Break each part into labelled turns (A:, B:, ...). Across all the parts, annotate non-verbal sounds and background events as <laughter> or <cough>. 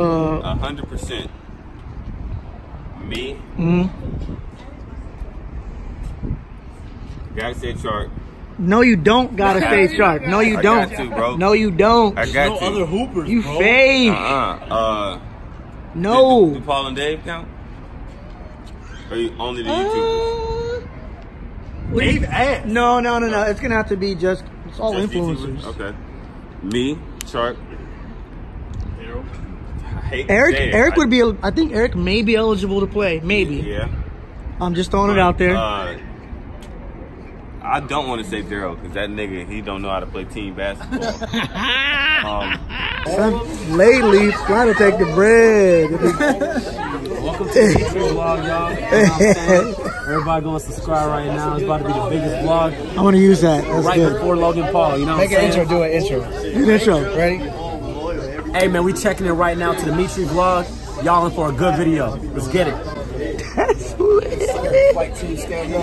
A: Uh,
B: A hundred percent. Me.
A: mm,
B: Gotta say Charc.
A: no, you don't gotta <laughs> stay sharp. No, you
B: I
A: don't.
B: got to, bro.
A: No, you don't.
B: I got
C: no
B: to.
C: other hoopers,
A: You
C: bro.
A: fake.
B: Uh-uh. Uh.
A: No.
B: Do, do Paul and Dave count? Or you only the YouTubers?
A: Uh,
C: Dave ass.
A: no, no, no, no. It's gonna have to be just. It's all
B: Just
A: influencers.
B: YouTubers? Okay. Me, Charc. I hate
A: Eric,
B: Dave.
A: Eric
B: I-
A: would be. I think Eric may be eligible to play. Maybe.
B: Yeah.
A: I'm just throwing it out there.
B: Uh, I don't want to say Daryl because that nigga he don't know how to play team basketball. <laughs> um,
A: Son, lately, trying to take the bread.
C: Welcome to the YouTube vlog, y'all. You know what I'm saying? Everybody go and subscribe right now. It's about to be the biggest vlog
A: I'm gonna use that. That's
C: right
A: good.
C: before Logan Paul. You know what
D: Make
C: I'm
D: an
C: saying?
D: intro, do an intro.
A: Good intro.
D: Ready?
C: Hey man, we checking in right now to the Mitri vlog. Y'all in for a good video. Let's get it.
A: That's lit.
D: White team stand up.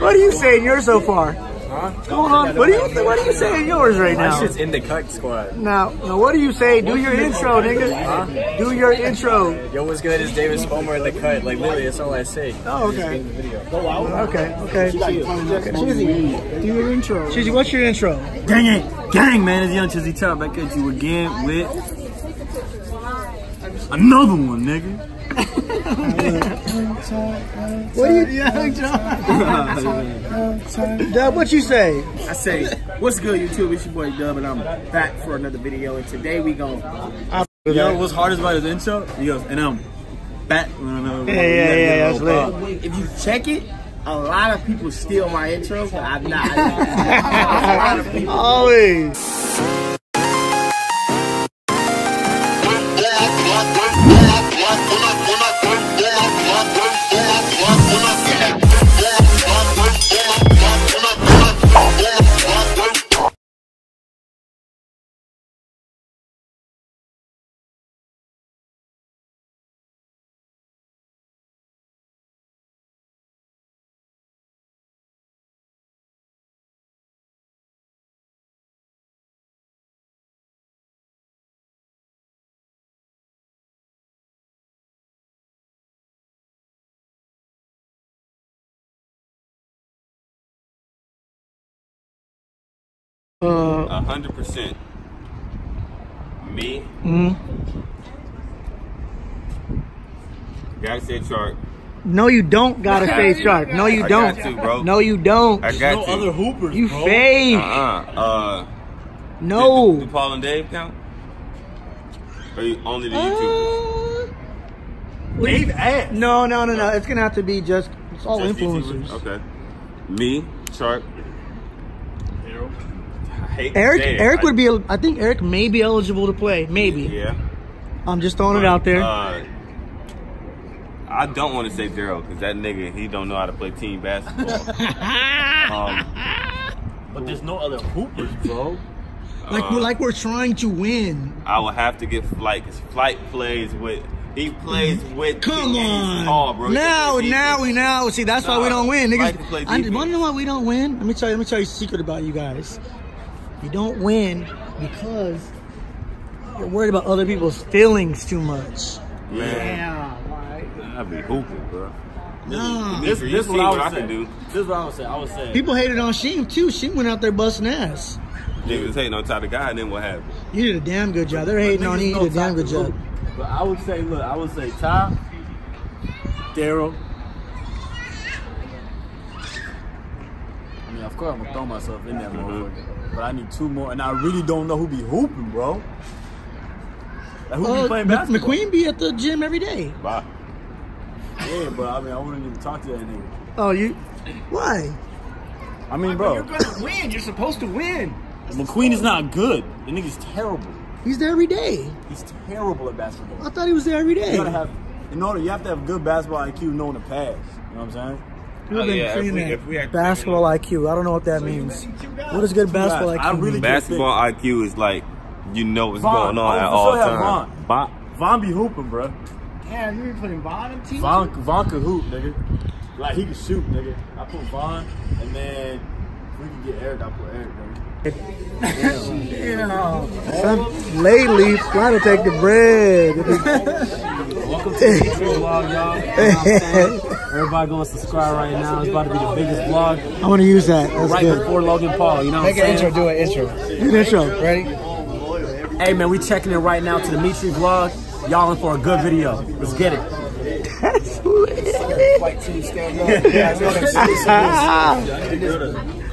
A: what are you saying yours so far? What's going on? What are you What are you saying yours right now?
D: in the cut squad.
A: Now, now, what do you say? Do your intro, nigga. Do your intro.
D: Yo, what's good? It's David Spomer in the cut. Like literally, that's all I say.
A: Oh, okay.
D: In the video.
A: Okay, okay. Chizzy, do your intro. Chizzy, what's your intro?
C: Dang it. Gang man, it's Young Chizzy Top back at you again with another one, nigga. <laughs> <laughs>
A: What are you, Young John? <laughs> Dub, what you say?
E: I say, what's good, YouTube? It's your boy Dub, and I'm back for another video. And today we gon'
C: You know what's hardest about his intro? He goes, and I'm back.
A: Yeah, yeah, yeah, that's lit.
E: if you check it, a lot of people steal my intro, but I'm not. <laughs> a lot of people.
A: Always.
B: A hundred percent. Me.
A: mm,
B: Gotta say Charc.
A: no, you don't gotta <laughs> stay sharp. No, you
B: I
A: don't.
B: got to, bro.
A: No, you don't.
B: I got
C: No
B: to.
C: other hoopers,
A: You
C: bro.
A: fake.
B: Uh-uh. Uh.
A: No.
B: Do, do Paul and Dave count? Or you only the YouTubers?
A: Uh,
C: Dave ass.
A: no, no, no, no. It's gonna have to be just. It's all
B: Just
A: influencers.
B: YouTubers? Okay. Me, Charc. I hate
A: Eric,
B: Dave.
A: Eric
B: I-
A: would be. I think Eric may be eligible to play. Maybe.
B: Yeah.
A: I'm just throwing it out there.
B: Uh, I don't want to say Daryl because that nigga he don't know how to play team basketball. <laughs> um,
C: But there's no other hoopers, bro. <laughs>
A: like
B: uh,
A: we're like we're trying to win.
B: I will have to get Flight because Flight plays with he plays with
A: Come
B: and he's
A: on.
B: tall, bro.
A: Now,
B: play
A: now we now see that's why we don't win,
B: like
A: niggas. I
B: defense.
A: want to know why we don't win. Let me tell you. Let me tell you a secret about you guys. You don't win because you're worried about other people's feelings too much.
B: man. I'd be hooping, bro.
A: No.
C: This,
B: You
C: this is
B: see
C: what I would
B: I
C: say.
B: can do.
C: This is what I would say. I would say.
A: People hated on Sheem too. Sheem went out there busting ass.
B: Niggas hating on top of the guy, and then what happened?
A: You did a damn good job. They're hating on you. You did a damn good job.
C: But I would say, look, I would say Ty, Daryl. I mean, of course, I'm gonna throw myself in that mm-hmm. motherfucker. But I need two more, and I really don't know who be hooping, bro. Like, who be
A: Uh,
C: playing
A: Mc-
C: basketball?
A: McQueen be at the gym every day.
B: Bye.
C: Yeah, but I mean, I wouldn't even talk to that nigga.
A: Oh, you? Why?
C: I mean, bro,
E: You're gonna win. You're supposed to win.
C: McQueen is not good. The nigga's terrible.
A: He's there every day.
C: He's terrible at basketball.
A: I thought he was there every day.
C: You gotta have, in order, you have to have good basketball IQ, knowing the pass. You know what I'm saying?
A: People
B: Oh,
A: been
B: yeah, if
A: saying
B: we-
A: that.
B: if we had-
A: basketball IQ. I don't know what that means. What is good basketball
C: I
A: IQ?
C: really?
B: Basketball IQ is like you know what's
C: Vaughn.
B: going on
C: Oh,
B: at
C: for
B: all
C: sure
B: times.
C: Vaughn.
B: Vaughn.
C: Von be hooping, bro.
E: Yeah, you be putting Vaughn in team.
C: Von, Von could hoop, nigga. Like he can shoot, nigga. I put Von, and then if we can get Eric. I put Eric, nigga. <laughs>
A: Son, lately, trying to take the bread. <laughs>
C: Welcome to the vlog, y'all. You know what I'm saying? Everybody go and subscribe right now. It's about to be the biggest vlog
A: I want to use that. That's
C: right
A: good.
C: before Logan Paul. You know what
E: Make
C: I'm
E: an
C: saying?
E: intro, do an intro.
A: Do the intro.
E: Ready?
C: Hey man, we checking in right now to the Mitri vlog. Y'all in for a good video. Let's get it.
E: Fight team stand up. You guys know them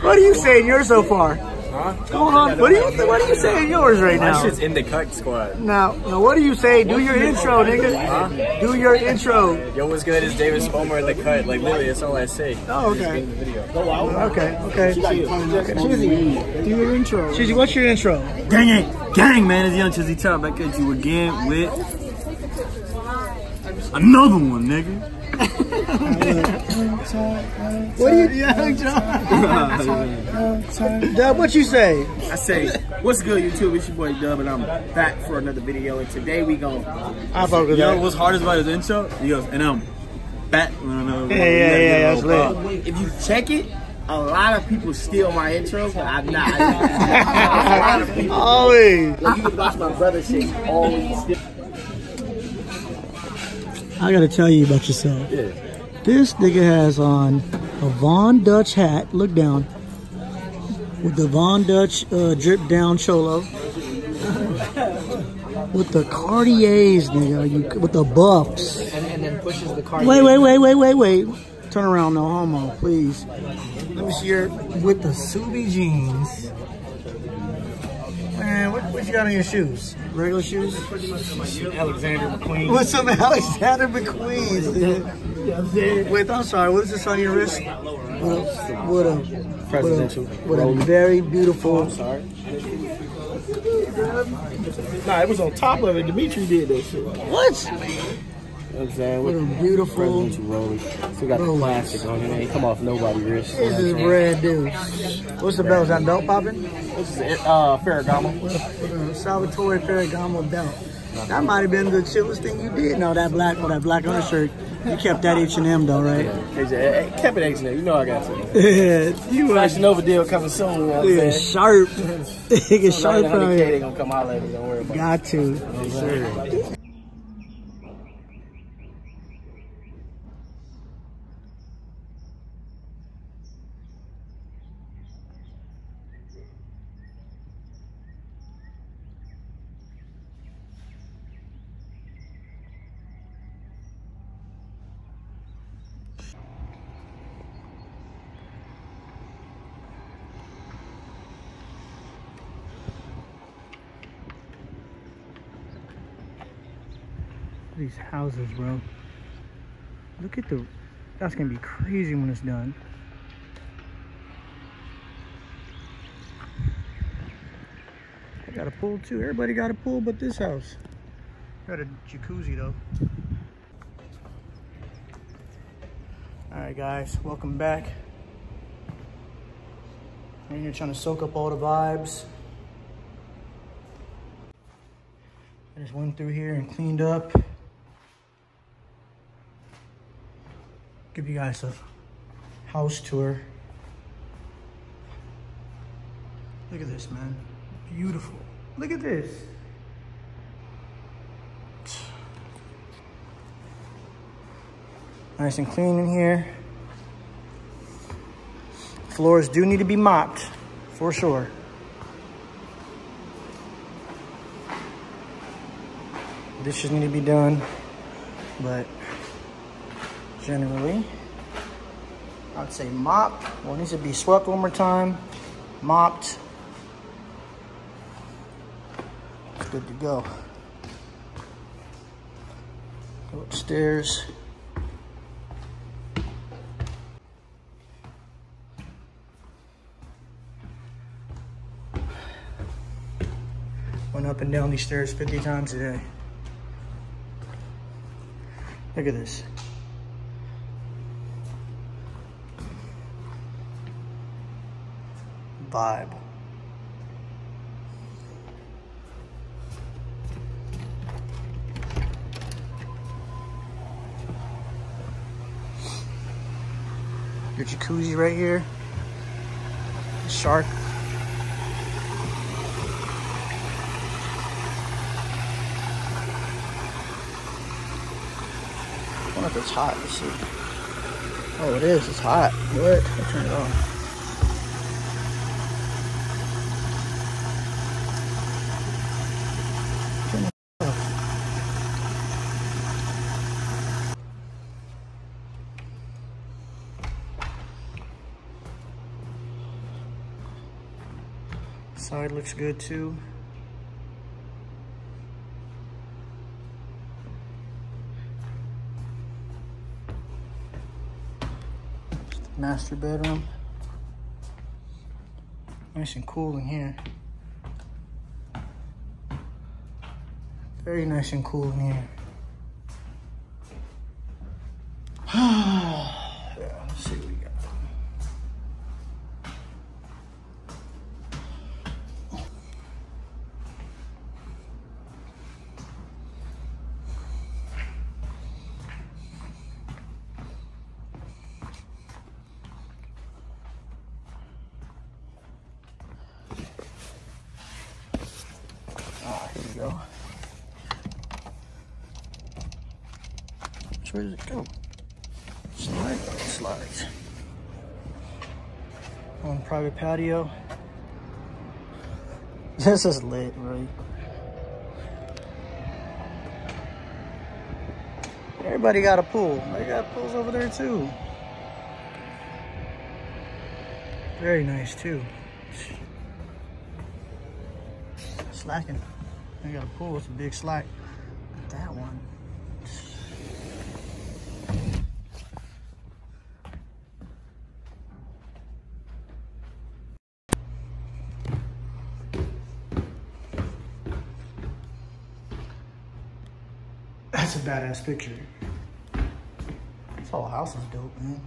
A: What are you saying yours so far? Go on. What are you What are you saying yours right
D: My
A: now?
D: shit's in the cut squad.
A: Now, now, what do you say? Do your <laughs> intro, nigga. Do your intro.
D: Yo, what's good? It's David Spomer in the cut. Like literally, that's all I say.
A: Oh, okay. Okay, okay. Chizzy, do your intro. Chizzy, what's your intro?
C: Gang, gang, gang, man. It's Young Chizzy Top back at you again with another one, nigga. <laughs>
A: What do you, Young John? <laughs> Dub, what you say?
E: I say, what's good, YouTube? It's your boy Dub, and I'm back for another video. And today we gon'
A: I fuck with
C: You know
A: that.
C: what's hardest about his intro? He goes, and I'm back. No, no,
A: Yeah, yeah, yeah, that's lit.
E: if you check it, a lot of people steal my intro, but I'm not. <laughs> a lot of people.
A: Always.
E: Like, you can watch my brother shit always.
A: I gotta tell you about yourself. This nigga has on a Von Dutch hat. Look down. With the Von Dutch uh, drip down cholo. with the Cartiers, nigga. You, with the buffs.
E: And, and then pushes the car.
A: Wait, wait, wait, wait, wait, wait. Turn around, no homo, please. Let me see your with the Ksubi jeans. Man, what, what you got on your shoes? Regular shoes?
E: Alexander McQueen.
A: With <laughs> some Alexander McQueen. Wait, I'm sorry. What is this on your wrist? What a, with a,
E: Presidential.
A: with a, with a very beautiful.
E: Sorry. Nah, it was on top of it. Dimitri did that shit.
A: What?
E: I'm saying?
A: With a beautiful.
E: Rollie. Still got the
A: Rollies.
E: plastic on it. Ain't come off nobody wrist.
A: This is brand new. What's the belt? Is that belt popping?
E: This is it, uh, Ferragamo.
A: With Salvatore Ferragamo belt. That might have been the chillest thing you did. No, that black, oh, that black undershirt. You kept that H and M though, right?
E: Hey, eh, eh, kept it H and M. You know I got to. <laughs>
A: you are
E: Fashion Nova deal coming soon. You know what I'm
A: yeah, sharp. <laughs> Nigga sharp out
E: 100K, they gonna come out later. Don't worry about it.
A: Got to.
E: Yes, sir.
A: These houses, bro. Look at the. That's gonna be crazy when it's done. I got a pool too. Everybody got a pool but this house. Got a jacuzzi though. Alright guys, welcome back. We're here trying to soak up all the vibes. I just went through here and cleaned up. Give you guys a house tour. Look at this, man. Beautiful. Look at this. Nice and clean in here. Floors do need to be mopped, for sure. Dishes need to be done, but generally, I'd say mop. Well, it needs to be swept one more time, mopped. It's good to go. Go upstairs. Went up and down these stairs 50 times a day. Look at this. vibe. Your jacuzzi right here. Charc I wonder if it's hot. Let's see. Oh, it is. It's hot. What? I'll turn it off. Side looks good too. Master bedroom. Nice and cool in here. Very nice and cool in here. yeah, let's see what we got. Ah, here we go. So where does it go? Slide, slides. On private patio. <laughs> This is lit, right? Everybody got a pool. They got pools over there too. Very nice too. Slacking. I got a pool. It's a big slack. That one. That's a badass picture. This whole house is dope, man.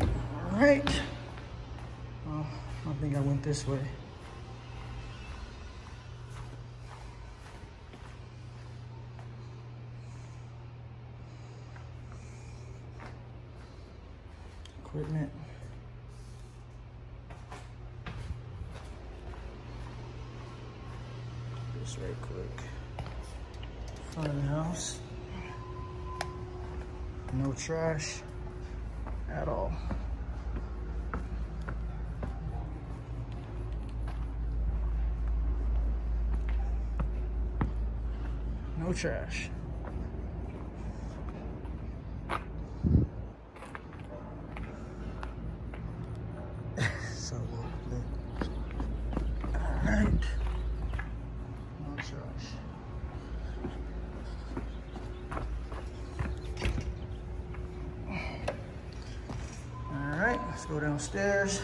A: All right. Well, I think I went this way. This right quick. Front of the house. No trash at all. No trash. so lit. Alright. No trash. Alright, let's go downstairs.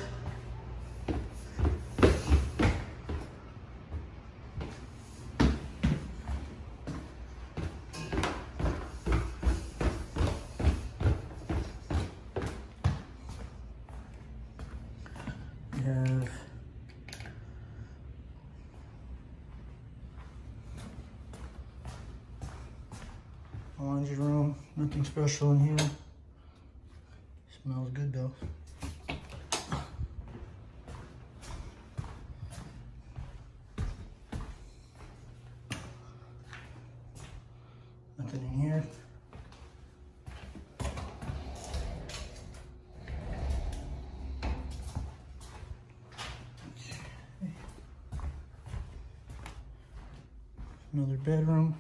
A: We have laundry room, nothing special in here. Smells good though. Nothing in here. Another bedroom.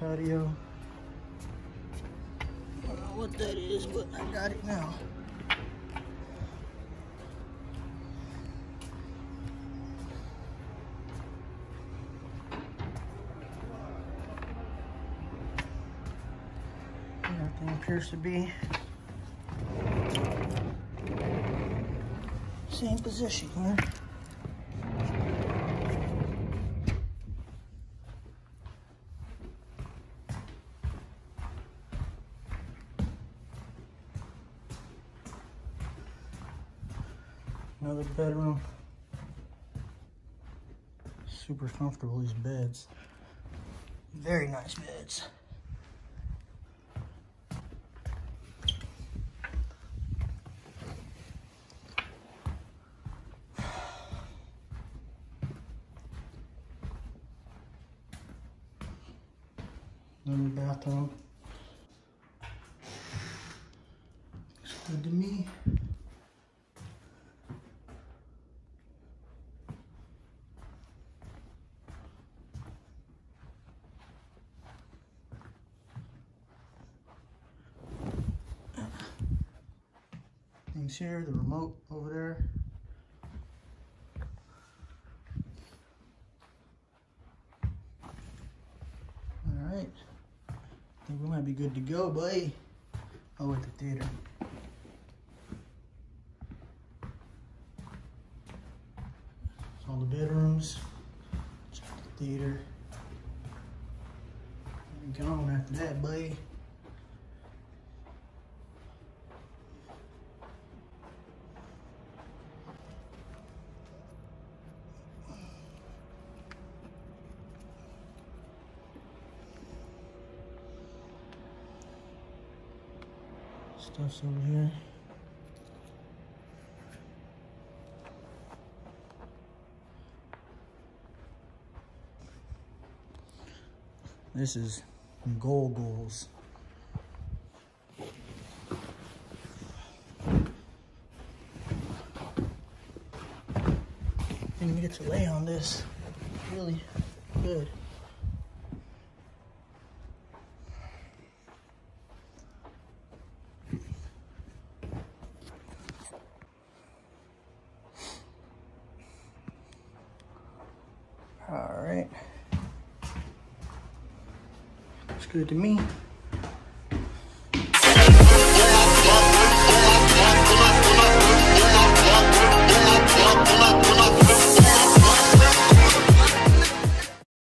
A: Patio. I don't know what that is, but I got it now. Appears to be same position, huh? Another bedroom. Super comfortable, these beds. Very nice beds. Another bathroom. Looks good to me. Things here, the remote over there. All right. We might be good to go, buddy. Oh, at the theater. It's all the bedrooms. Check the theater. And gone after that, buddy. Stuff's over here. This is goal goals. Didn't get to lay on this. Really good. All right. Looks good to me.